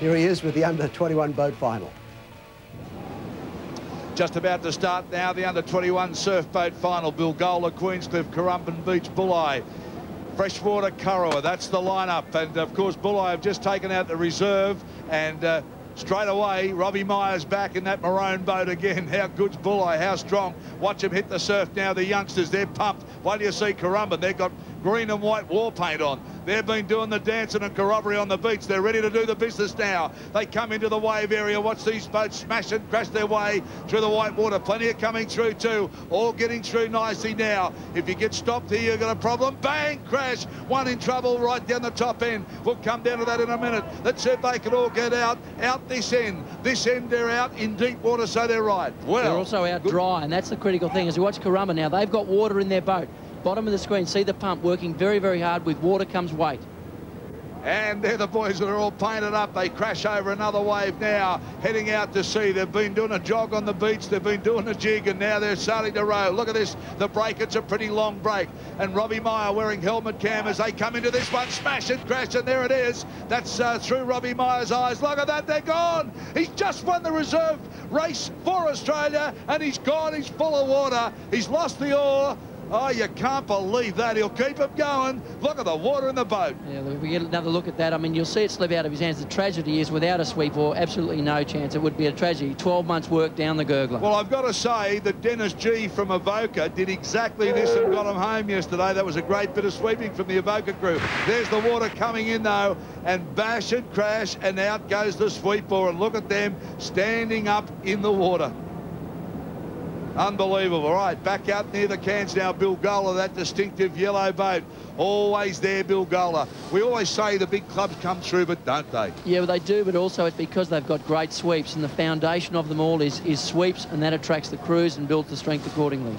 Here he is with the under-21 boat final. Just about to start now, the under-21 surf boat final. Bilgola, Queenscliff, Currumbin Beach, Bulli. Freshwater, Kurrawa, that's the lineup. And of course, Bulli have just taken out the reserve and uh, Straight away, Robbie Myers back in that maroon boat again. How good's Bulli? How strong? Watch him hit the surf now. The youngsters, they're pumped. Why do you see Currumbin? They've got green and white war paint on. They've been doing the dancing and corroboree on the beach. They're ready to do the business now. They come into the wave area. Watch these boats smash and crash their way through the white water. Plenty are coming through too. All getting through nicely now. If you get stopped here, you've got a problem. Bang, crash. One in trouble right down the top end. We'll come down to that in a minute. Let's see if they can all get out. Out this end. This end, they're out in deep water, so they're right. Well, they're also out good. dry, and that's the critical thing. As you watch Currumbin now, they've got water in their boat bottom of the screen, see the pump working very, very hard. With water comes weight. And they're the boys that are all painted up. They crash over another wave now, heading out to sea. They've been doing a jog on the beach. They've been doing a jig, and now they're starting to row. Look at this. The break, it's a pretty long break. And Robbie Meyer wearing helmet cam as they come into this one. Smash and crash, and there it is. That's uh, through Robbie Meyer's eyes. Look at that. They're gone. He's just won the reserve race for Australia, and he's gone. He's full of water. He's lost the oar. Oh, you can't believe that. He'll keep it going. Look at the water in the boat. Yeah, if we get another look at that, I mean, you'll see it slip out of his hands. The tragedy is without a sweep or absolutely no chance, it would be a tragedy. 12 months work down the gurgler. Well, I've got to say that Dennis G from Avoca did exactly this and got him home yesterday. That was a great bit of sweeping from the Avoca crew. There's the water coming in, though, and bash and crash, and out goes the sweep bore. And look at them standing up in the water. Unbelievable. All right, back out near the cans now. Bilgola, that distinctive yellow boat. Always there, Bilgola. We always say the big clubs come through, but don't they? Yeah, well, they do, but also it's because they've got great sweeps, and the foundation of them all is, is sweeps, and that attracts the crews and builds the strength accordingly.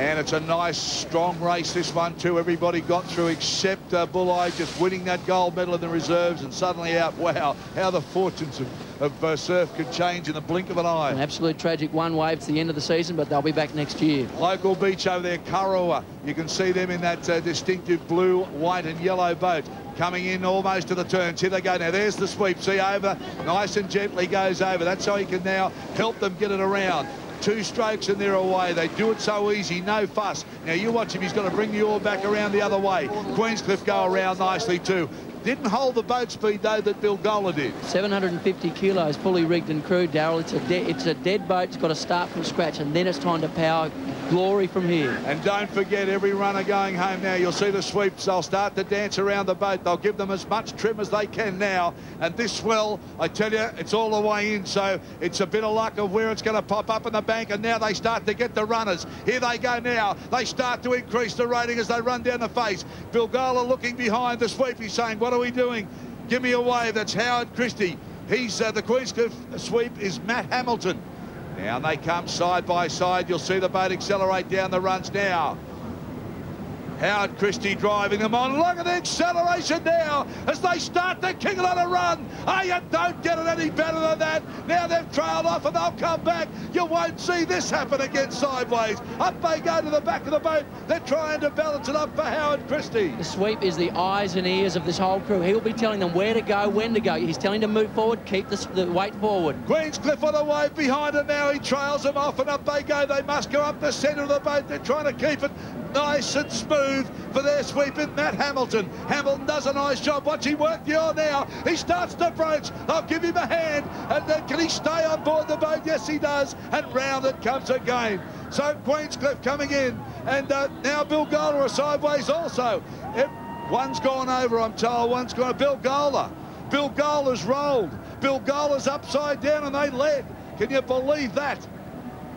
And it's a nice, strong race, this one, too. Everybody got through except uh, Bulli just winning that gold medal in the reserves and suddenly out. Wow, how the fortunes of, of uh, surf could change in the blink of an eye. An absolute tragic one wave to the end of the season, but they'll be back next year. Local beach over there, Kurrawa. You can see them in that uh, distinctive blue, white and yellow boat coming in almost to the turns. Here they go now. There's the sweep. See over. Nice and gently goes over. That's how he can now help them get it around. Two strokes and they're away. They do it so easy, no fuss. Now you watch him, he's got to bring the oar back around the other way. Queenscliff go around nicely too. Didn't hold the boat speed, though, that Bill Bilgola did. 750 kilos, fully rigged and crewed, Daryl. It's a, it's a dead boat. It's got to start from scratch, and then it's time to power glory from here. And don't forget, every runner going home now, you'll see the sweeps. They'll start to dance around the boat. They'll give them as much trim as they can now. And this swell, I tell you, it's all the way in. So it's a bit of luck of where it's going to pop up in the bank. And now they start to get the runners. Here they go now. They start to increase the rating as they run down the face. Bill Bilgola looking behind the sweep. He's saying, what are we doing? Give me a wave. That's Howard Christie. He's uh, the Queenscliff sweep is Matt Hamilton. Now they come side by side. You'll see the boat accelerate down the runs now. Howard Christie driving them on. Look at the acceleration now as they start to it on a run. Oh, you don't get it any better than that. Now they've trailed off and they'll come back. You won't see this happen again sideways. Up they go to the back of the boat. They're trying to balance it up for Howard Christie. The sweep is the eyes and ears of this whole crew. He'll be telling them where to go, when to go. He's telling them to move forward, keep the, the weight forward. Queenscliff on the wave behind him now. He trails them off and up they go. They must go up the centre of the boat. They're trying to keep it nice and smooth for their sweeping Matt Hamilton. Hamilton does a nice job. Watch him work the oar now. He starts to broach. I'll give him a hand. And then can he stay on board the boat? Yes, he does. And round it comes again. So Queenscliff coming in. And uh, now Bilgola are sideways also. It, one's gone over, I'm told. One's gone. Bilgola Bill Gola's rolled. Bilgola's upside down and they led. Can you believe that?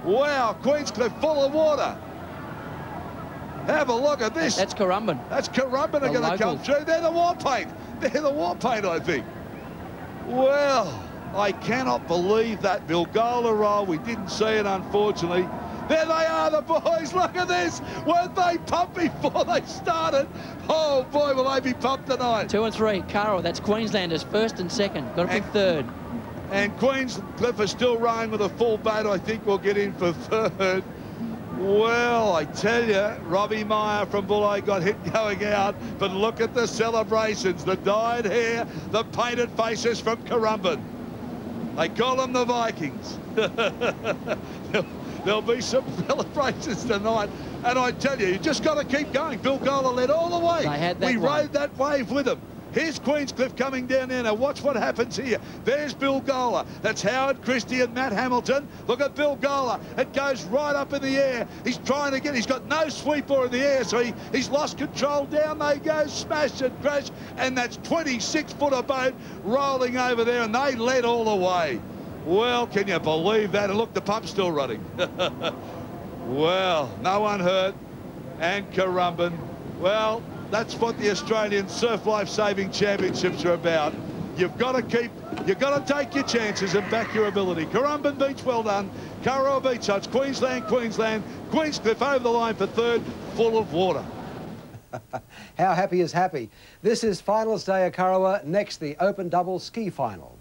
Wow, Queenscliff full of water. Have a look at this. That's Currumbin. That's Currumbin are going to come through. They're the war paint. They're the war paint, I think. Well, I cannot believe that Bilgola roll. We didn't see it, unfortunately. There they are, the boys. Look at this. Weren't they pumped before they started? Oh, boy, will they be pumped tonight. Two and three. Carroll, that's Queenslanders, first and second. Got to pick third. And Queenscliff are still rowing with a full boat. I think we'll get in for third. Well, I tell you, Robbie Meyer from Bulli got hit going out, but look at the celebrations, the dyed hair, the painted faces from Currumbin. They call them the Vikings. There'll be some celebrations tonight. And I tell you, you just got to keep going. Bilgola led all the way. They had that we one. rode that wave with them. Here's Queenscliff coming down there. Now watch what happens here. There's Bilgola. That's Howard Christie and Matt Hamilton. Look at Bilgola. It goes right up in the air. He's trying to get, he's got no sweeper in the air, so he, he's lost control. Down they go, smash and crash. And that's 26 foot of boat rolling over there, and they led all the way. Well, can you believe that? And look, the pump's still running. well, no one hurt. And Currumbin. Well, that's what the Australian Surf Life Saving Championships are about. You've got to keep, you've got to take your chances and back your ability. Currumbin Beach, well done. Kurrawa Beach Huts, Queensland, Queensland. Queenscliff over the line for third, full of water. How happy is happy. This is finals day at Kurrawa. Next, the Open Double Ski Final.